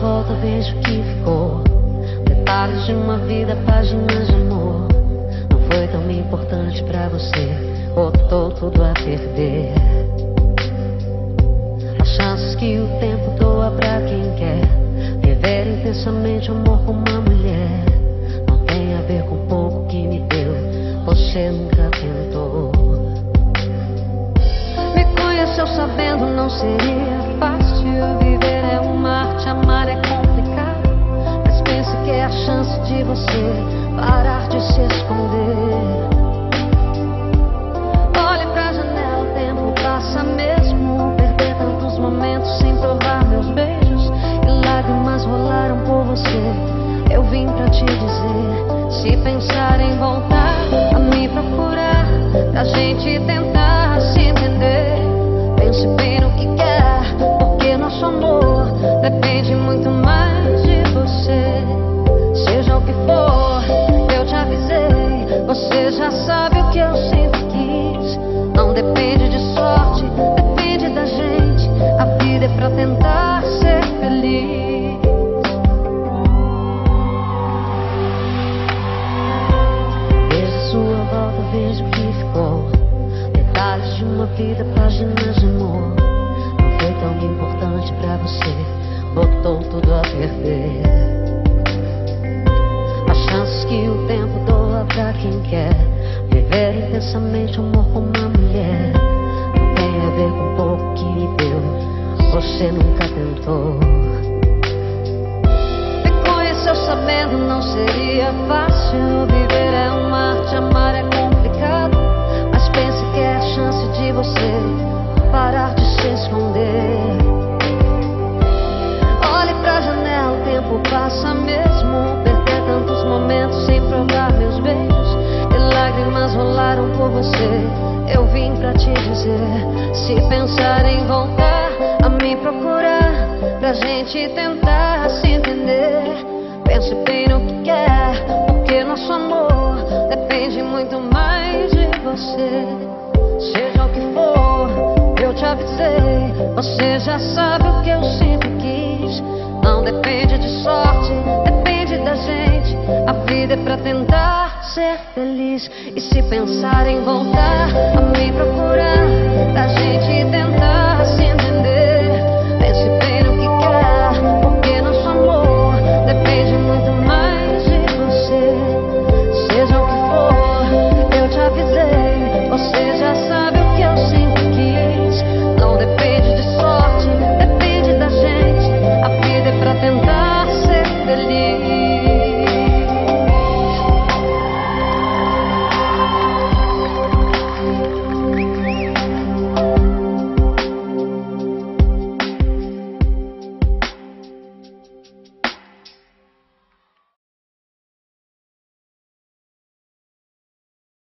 volta vejo o que ficou. Detalhes de uma vida, páginas de amor. Não foi tão importante pra você, botou tudo a perder. As chances que o tempo doa pra quem quer viver intensamente amor com uma mulher. Não tem a ver com o pouco que me deu, você nunca tentou. Me conheceu sabendo não seria fácil você parar de se esconder. Olhe pra janela, o tempo passa mesmo. Perder tantos momentos sem provar meus beijos. E lágrimas rolaram por você. Eu vim pra te dizer: se pensar em voltar a me procurar, pra gente tentar vida, páginas de amor. Não foi tão importante pra você, botou tudo a perder. As chances que o tempo doa pra quem quer viver intensamente amor com uma mulher. Não tem a ver com o pouco que me deu, você nunca tentou. Me conheceu sabendo não seria fácil te dizer: se pensar em voltar a me procurar, pra gente tentar se entender. Pense bem no que quer, porque nosso amor depende muito mais de você. Seja o que for, eu te avisei. Você já sabe o que eu sempre quis. Não depende de sorte, depende da gente. A vida é pra tentar ser feliz. E se pensar em voltar a me procurar, da gente tentar se